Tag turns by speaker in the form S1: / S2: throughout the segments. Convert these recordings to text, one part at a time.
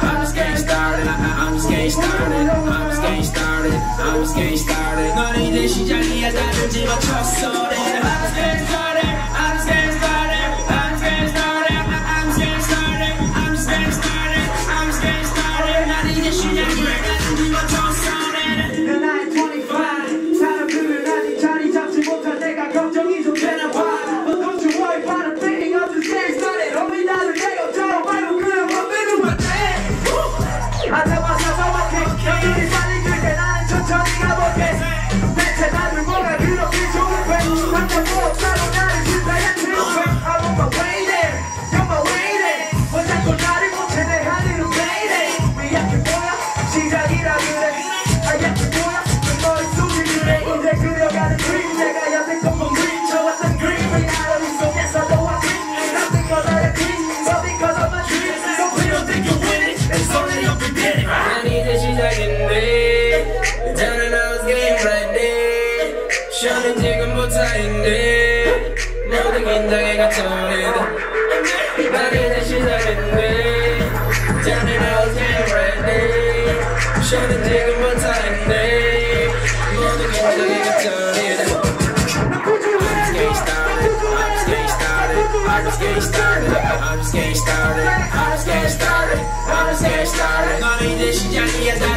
S1: I'm just getting started. I'm just getting started. I'm just getting started. I'm just getting started.
S2: 너는 이제
S1: 시작이야. 다른 집어 쳤어. I'm just getting started. ready I'm just getting started. I'm just getting started. I'm just getting started. I'm just getting started.
S2: I'm just getting started.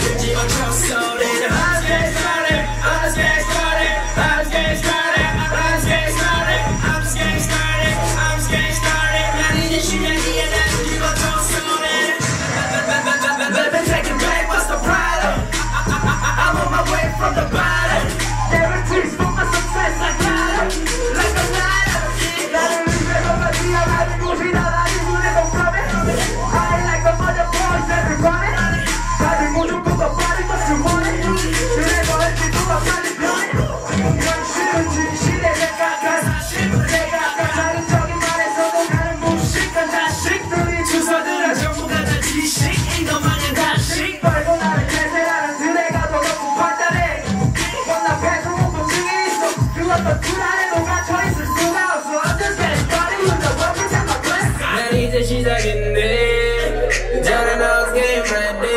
S1: 난 이제 시작인데 다른 house game ready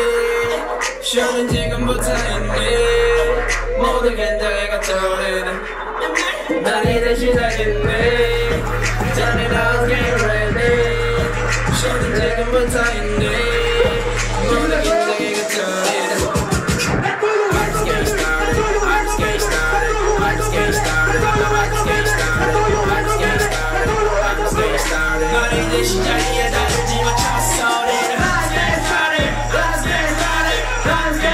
S1: 쇼는 지금부터인데 모든 겐장애가 떠오르는. 난 이제 시작인데 다른 house game 지금부터인데 Diarrhea.